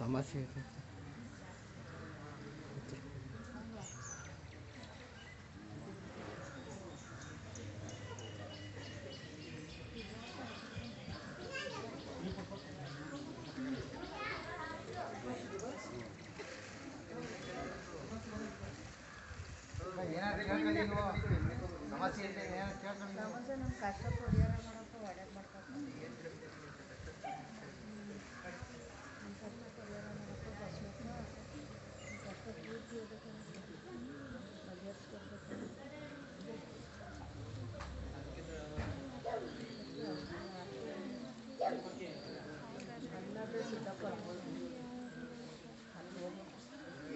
ಸಮಸ್ಯೆ ಇದೆ ಏನಾದ್ರು ಕೇಳ್ಕೊಳ್ಳಿ ನೀವು ಸಮಸ್ಯೆ ಇದೆ ಏನಾದ್ರು ಕೇಳ್ಕೊಳ್ಳಿ ನೀವು. ಸಮಸ್ಯೆ ನಮ್ಮ ಕಷ್ಟ ಪರಿಹಾರ ಮಾಡಕ್ಕೆ ಒಳ್ಳೇದು ಮಾಡ್ಬೇಕು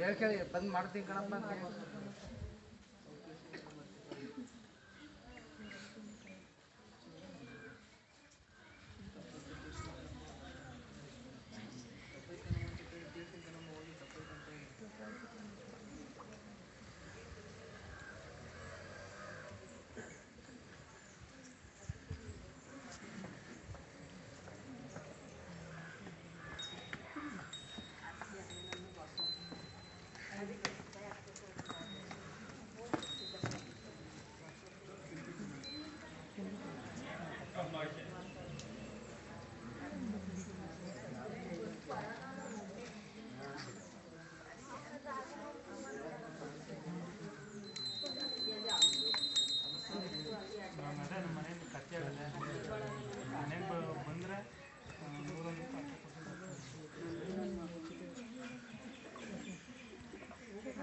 ಹೇಳ್ಕೊಳ್ಳಿ ಬಂದ್ ಮಾಡ್ತೀನಿ ಕಣಪ್ಪ ಅಂತ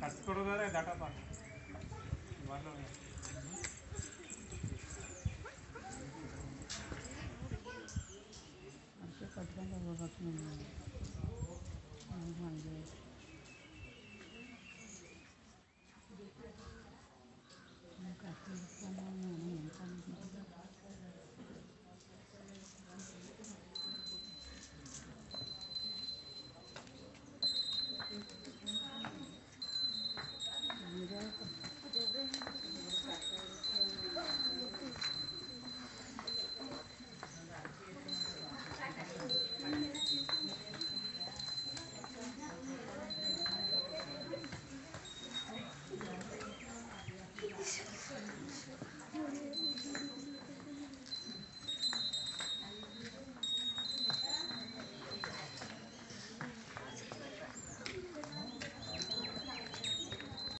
ఖర్చు కొడుకు దాటా